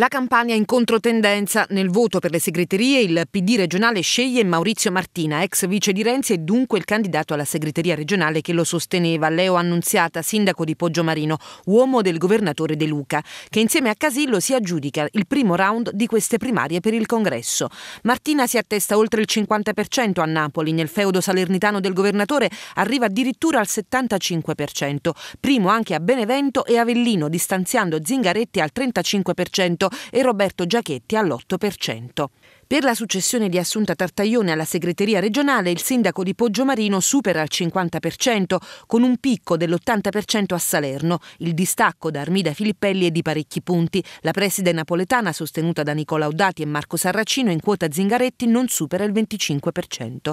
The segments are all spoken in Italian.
La campagna in controtendenza. Nel voto per le segreterie il PD regionale sceglie Maurizio Martina, ex vice di Renzi e dunque il candidato alla segreteria regionale che lo sosteneva, Leo Annunziata, sindaco di Poggiomarino, uomo del governatore De Luca, che insieme a Casillo si aggiudica il primo round di queste primarie per il congresso. Martina si attesta oltre il 50% a Napoli, nel feudo salernitano del governatore arriva addirittura al 75%, primo anche a Benevento e Avellino, distanziando Zingaretti al 35% e Roberto Giachetti all'8%. Per la successione di Assunta Tartaglione alla segreteria regionale, il sindaco di Poggiomarino supera il 50%, con un picco dell'80% a Salerno. Il distacco da Armida Filippelli è di parecchi punti. La preside napoletana, sostenuta da Nicola Audati e Marco Sarracino, in quota Zingaretti non supera il 25%.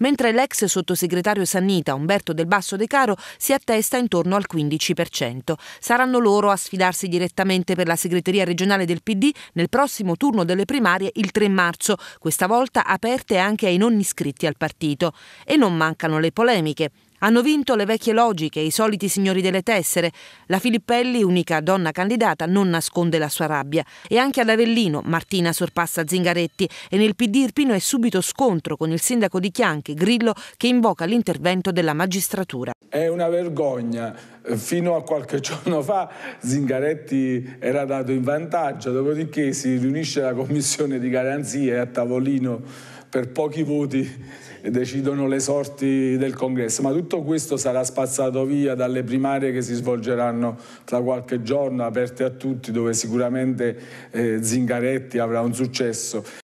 Mentre l'ex sottosegretario Sannita, Umberto Del Basso De Caro, si attesta intorno al 15%. Saranno loro a sfidarsi direttamente per la segreteria regionale del PD nel prossimo turno delle primarie il 3 marzo marzo, questa volta aperte anche ai non iscritti al partito. E non mancano le polemiche. Hanno vinto le vecchie logiche, i soliti signori delle tessere. La Filippelli, unica donna candidata, non nasconde la sua rabbia. E anche ad Avellino Martina sorpassa Zingaretti e nel PD Irpino è subito scontro con il sindaco di Chianchi, Grillo, che invoca l'intervento della magistratura. È una vergogna. Fino a qualche giorno fa Zingaretti era dato in vantaggio, dopodiché si riunisce la commissione di garanzie a tavolino per pochi voti decidono le sorti del congresso, ma tutto questo sarà spazzato via dalle primarie che si svolgeranno tra qualche giorno, aperte a tutti, dove sicuramente eh, Zingaretti avrà un successo.